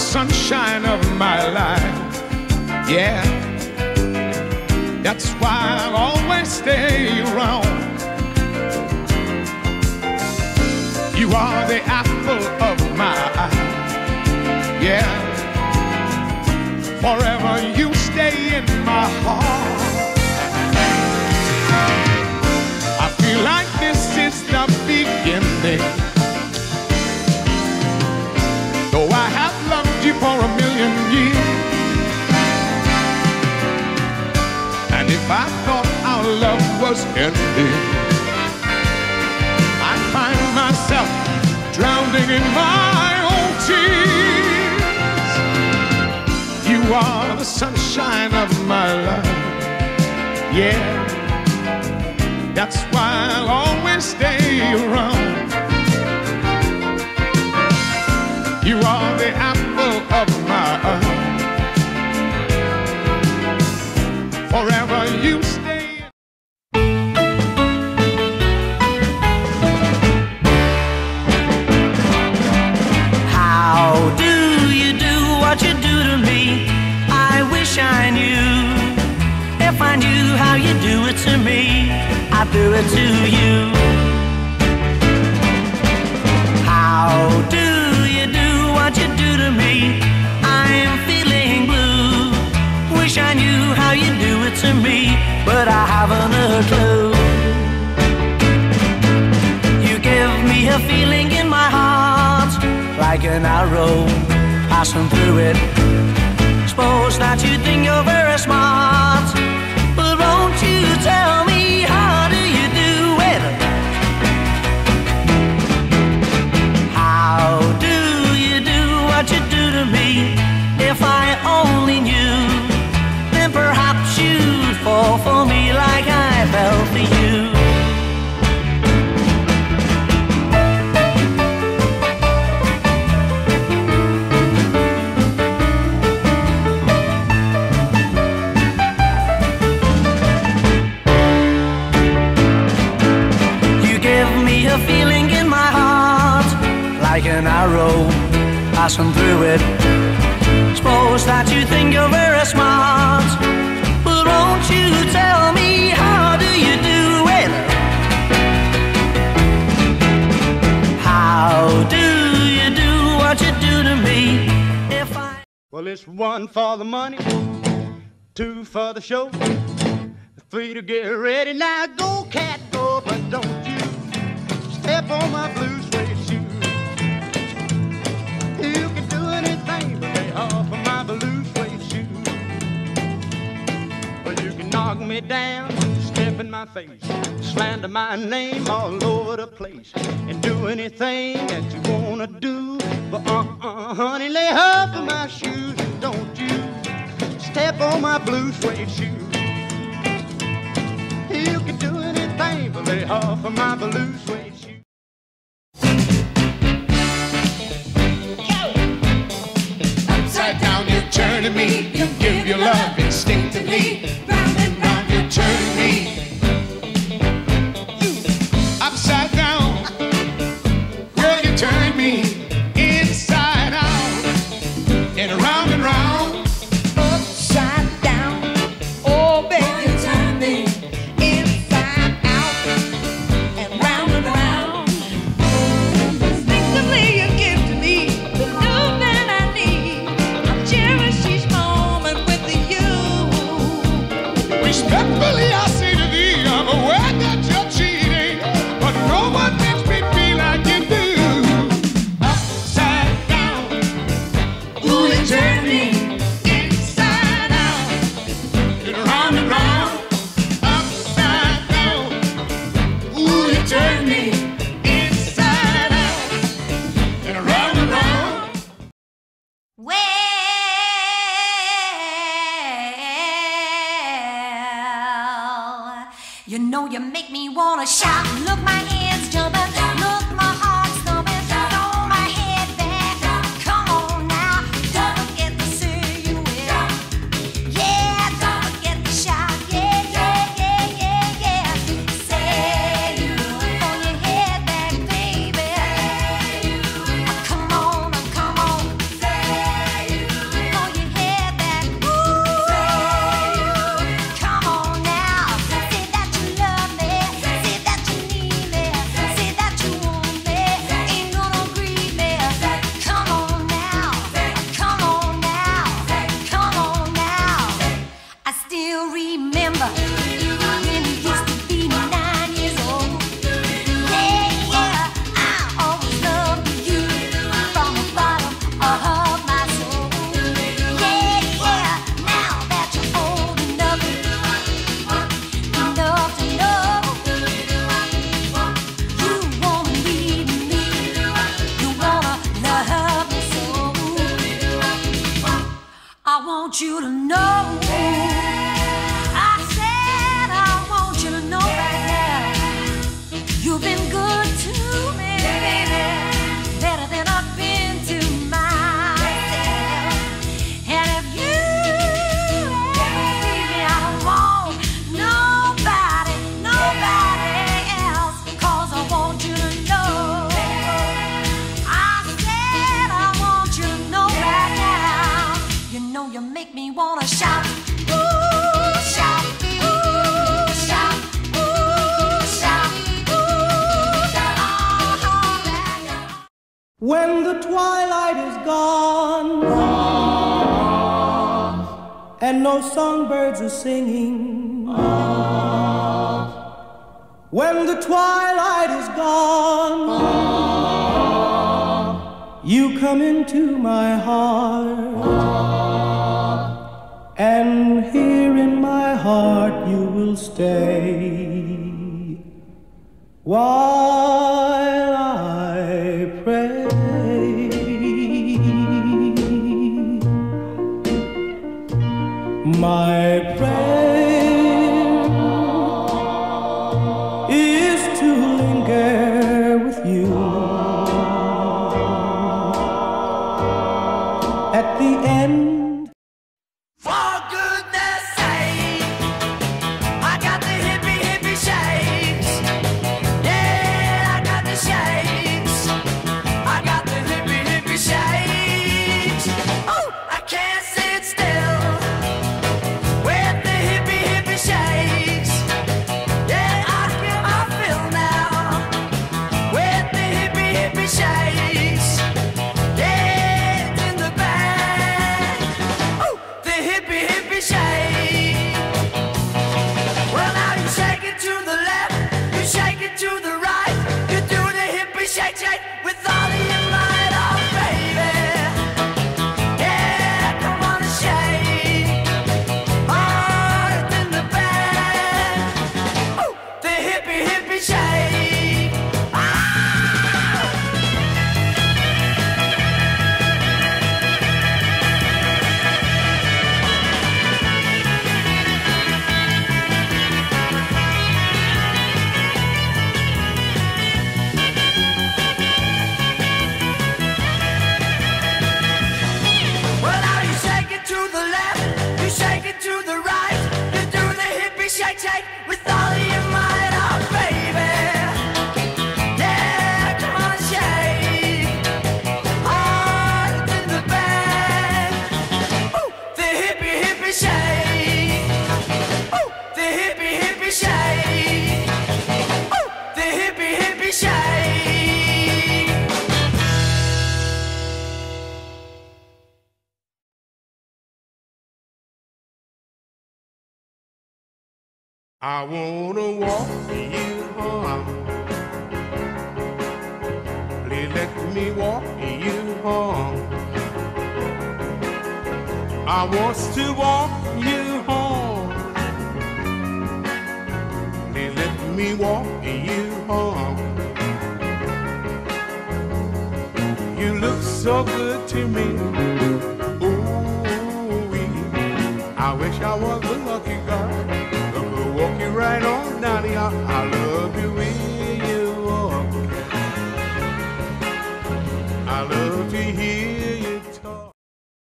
sunshine of my life. Yeah, that's why I'll always stay around. You are the apple of my eye. Yeah, forever was ending, I'd find myself drowning in my own tears. You are the sunshine of my life. Yeah. That's why I'll always stay like an arrow passing through it. Suppose that you think you're very smart, but won't you tell passing through it. Suppose that you think you're very smart, but won't you tell me how do you do it? How do you do what you do to me? If I Well, it's one for the money, two for the show, three to get ready. Now go, cat, go, but don't you step on my blue my face, slander my name all over the place, and do anything that you wanna do. But uh-uh, honey, lay off of my shoes, and don't you step on my blue suede shoes. You can do anything but lay off of my blue suede shoes. You're turning me. You know you make me wanna shout. Look, my hands jumping. want you to know. when the twilight is gone ah. and no songbirds are singing. Ah. When the twilight is gone, ah. you come into my heart, and here in my heart you will stay. While my take I wanna walk you home. Please let me walk you home. I want to walk you home. Please let me walk you home. You look so good to me. Ooh, I wish I was a lucky guy right on down here. I love you where you are. I love you here.